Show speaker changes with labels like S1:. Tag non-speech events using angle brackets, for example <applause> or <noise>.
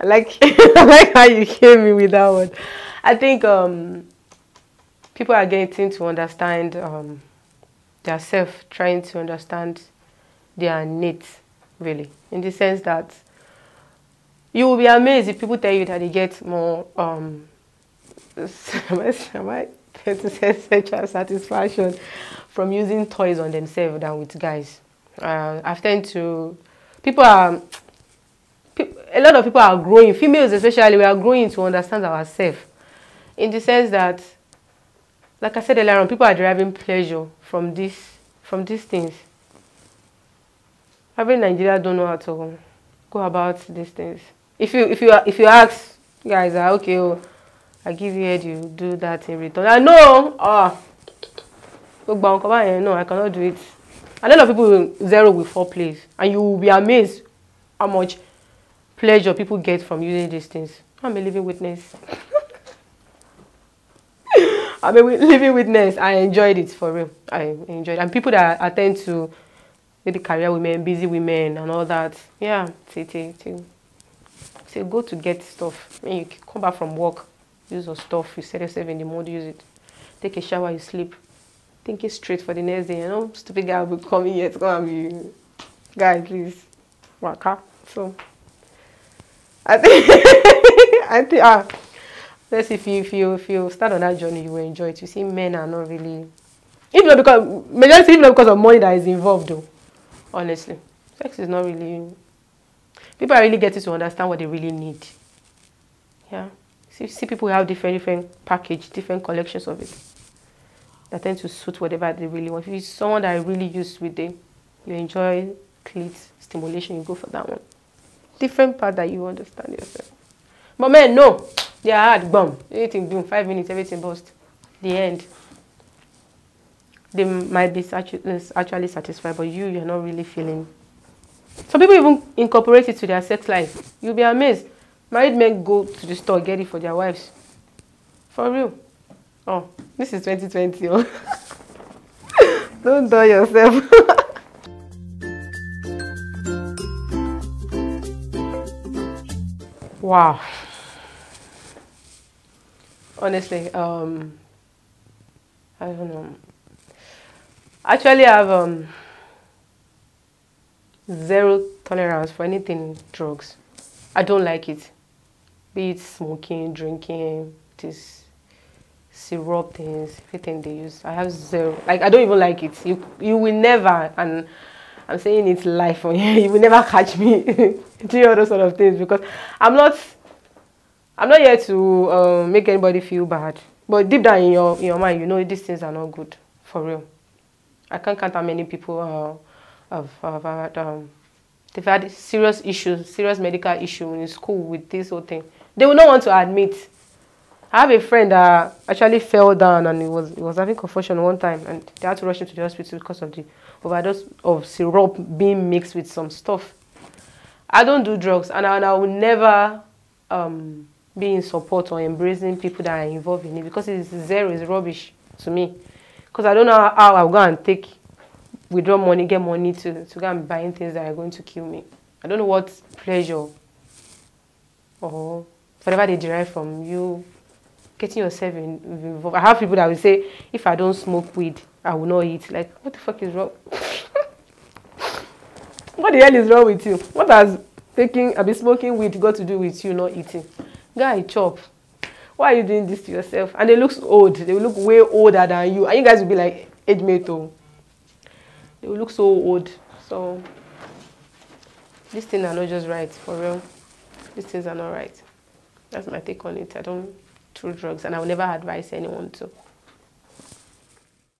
S1: I like <laughs> I like how you came in with that one. I think um, people are getting to understand um, their self, trying to understand their needs, really, in the sense that you will be amazed if people tell you that they get more um, <laughs> am I sexual satisfaction from using toys on themselves than with guys. Uh, I've tend to people are a lot of people are growing females especially we are growing to understand ourselves in the sense that like I said earlier on people are deriving pleasure from this from these things. Every Nigeria don't know how to go about these things. If you if you if you ask guys, are okay, oh, I give you head, you do that in return. I know, ah, oh, no, I cannot do it. A lot of people zero with four plays, and you will be amazed how much pleasure people get from using these things. I'm a living witness. <laughs> I'm a living witness. I enjoyed it for real. I enjoyed it. And people that attend to maybe career women, busy women, and all that, yeah, to, to, to go to get stuff. When you come back from work, use your stuff, you set yourself in the mood, use it. Take a shower, you sleep. Think it straight for the next day. You know, stupid guy will be coming here to come and be, guy, please, waka. So, <laughs> I think, <laughs> I think, ah, let's see if you, if you, if you start on that journey, you will enjoy it. You see, men are not really, even not because, majority, even not because of money that is involved, though. Honestly, sex is not really. People are really getting to understand what they really need. Yeah, see, see people have different, different package, different collections of it. That tend to suit whatever they really want. If it's someone that I really use with them, you enjoy clit stimulation, you go for that one. Different part that you understand yourself. But men, no, they are hard, bomb. Anything, boom, five minutes, everything bust. The end. They might be uh, actually satisfied, but you, you're not really feeling. Some people even incorporate it to their sex life. You'll be amazed. Married men go to the store, get it for their wives. For real. Oh, this is 2020. Oh. <laughs> Don't do yourself. <laughs> wow. Honestly, um, I don't know. Actually, I have um, zero tolerance for anything drugs. I don't like it. Be it smoking, drinking, this syrup things, everything they use. I have zero. Like I don't even like it. You you will never and I'm saying it's life on here. <laughs> You will never catch me <laughs> doing all those sort of things because I'm not I'm not here to um, make anybody feel bad. But deep down in your in your mind, you know these things are not good for real. I can't count how many people uh, have, have had um, they've had serious issues, serious medical issue in school with this whole thing. They will not want to admit I have a friend that actually fell down and he was he was having confusion one time and they had to rush him to the hospital because of the overdose of syrup being mixed with some stuff. I don't do drugs and I, and I will never um, be in support or embracing people that are involved in it because it's zero, it's rubbish to me. Because I don't know how I'll go and take, withdraw money, get money to, to go and buying things that are going to kill me. I don't know what pleasure or whatever they derive from you getting yourself involved. I have people that will say, if I don't smoke weed, I will not eat. Like, what the fuck is wrong? <laughs> what the hell is wrong with you? What has taking, I be smoking weed got to do with you not eating? Guy, chop. Why are you doing this to yourself? And they look old. They look way older than you. And you guys will be like age mate. Oh. They will look so old. So, these things are not just right, for real. These things are not right. That's my take on it. I don't through drugs and I will never advise anyone to.